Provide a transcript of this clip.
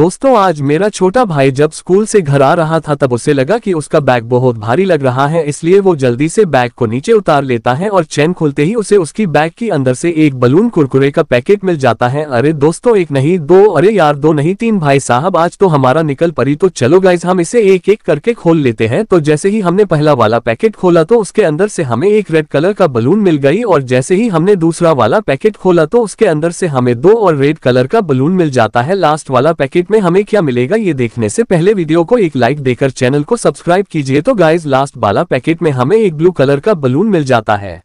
दोस्तों, आज मेरा छोटा भाई जब स्कूल से घर आ रहा था, तब उसे लगा कि उसका बैग बहुत भारी लग रहा है, इसलिए वो जल्दी से बैग को नीचे उतार लेता है और चैन खोलते ही उसे उसकी बैग की अंदर से एक बलून कुरकुरे का पैकेट मिल जाता है। अरे दोस्तों, एक नहीं, दो, अरे यार, दो नहीं, तीन भाई साहब, आज तो हमारा निकल पड़ी तो चलो गाइज़ हम इसे एक एक करके खोल लेते हैं। तो जैसे ही हमने पहला वाला पैकेट खोला तो उसके अंदर से हमें एक रेड कलर का बलून मिल गई, और जैसे ही हमने दूसरा वाला पैकेट खोला तो उसके अंदर से हमें दो और रेड कलर का बलून मिल जाता है। लास्ट वाला पैकेट में हमें क्या मिलेगा ये देखने से पहले वीडियो को एक लाइक देकर चैनल को सब्सक्राइब कीजिए तो गाइज़ लास्ट बाला पैकेट में हमें एक ब्लू कलर का बलून मिल जाता है।